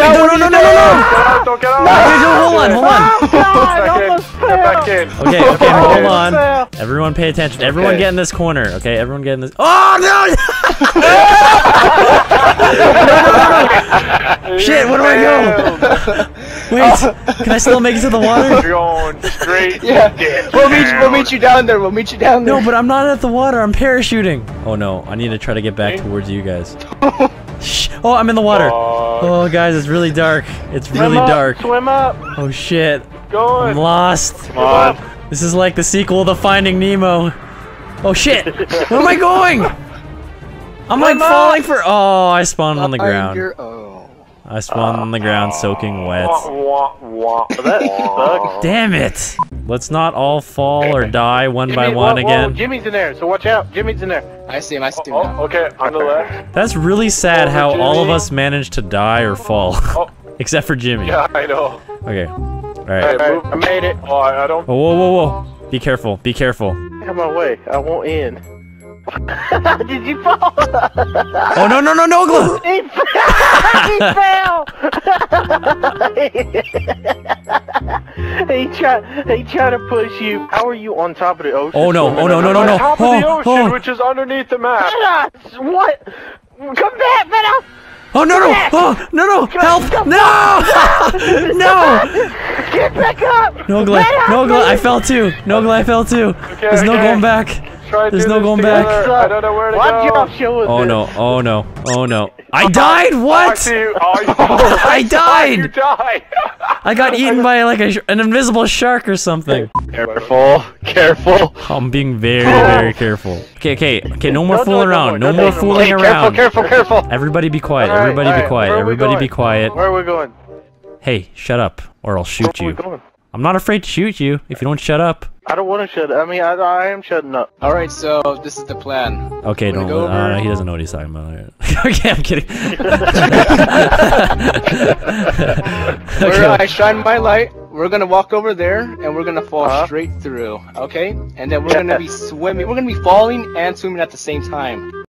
no, out, no, what no, are no, you no, doing? no. Get out, don't get out. Okay, no, hold on, hold on. God, Get back in. almost Get back fell. in. Okay, okay, hold on. Fail. Everyone pay attention. Everyone Okay. get in this corner. Okay, everyone get in this. Oh no! Shit, where do I go? Wait, can I still make it to the water? You're going straight. Yeah. We'll meet, You, we'll meet you down there. We'll meet you down there. No, but I'm not at the water. I'm parachuting. Oh no, I need to try to get back towards you guys. Shh. Oh, I'm in the water. Fuck. Oh, guys, it's really dark. It's Swim really up, dark. Swim up. Oh shit, Go I'm lost. Come on. This is like the sequel to Finding Nemo. Oh shit! Where am I going? I'm like up. falling for. Oh, I spawned on the Behind ground. Your- oh. I spawned on the ground soaking wet. Wah, wah, wah. That sucks. Damn it! Let's not all fall or die one by one whoa, whoa, again. Jimmy's in there, so watch out. Jimmy's in there. I see him. I see him Oh, okay, on the left. That's really sad Over, how all of us managed to die or fall. Oh. Except for Jimmy. Yeah, I know. Okay. Hey, Alright. I made it. Oh, I I don't. Oh, whoa, whoa, whoa. Be careful. Be careful. Out my way. I won't in. Did you fall? Oh, no, no, no, no, glue! he fell. he fell. he tried. He tried to push you. How are you on top of the ocean? Oh, no. Oh, no, no, no, On no. top of the Oh, ocean, oh. which is underneath the map. What? Come back, Venom! Oh, no, no! Oh, no, no! Help! No! no! Get back up! No, Glay. No, Glay. I fell too. No, Glay. I fell too. There's no going back. Try There's do no this going back. together. I don't know where to Why'd go. y'all show us Oh, this? no. Oh, no. Oh, no. I died! Oh, I What? you. Oh, you- I You died! died. I got eaten by like a, sh- an invisible shark or something. Careful, careful. Oh, I'm being very, very careful. Okay, okay, okay. No more Don't fooling no around. No more no more. fooling Hey, around. Careful, careful, careful. Everybody be quiet. Alright, Everybody be quiet. where are we Everybody be quiet. Where are we going? Hey, shut up, or I'll shoot Where are you. We going? I'm not afraid to shoot you if you don't shut up. I don't want to shut. I mean, I, I am shutting up. All right, so this is the plan. Okay, We're don't. go Uh, he doesn't know what he's talking about. okay, I'm kidding. Where okay. I shine my light, we're gonna walk over there and we're gonna fall Uh-huh. straight through. Okay, and then we're gonna be swimming. We're gonna be falling and swimming at the same time.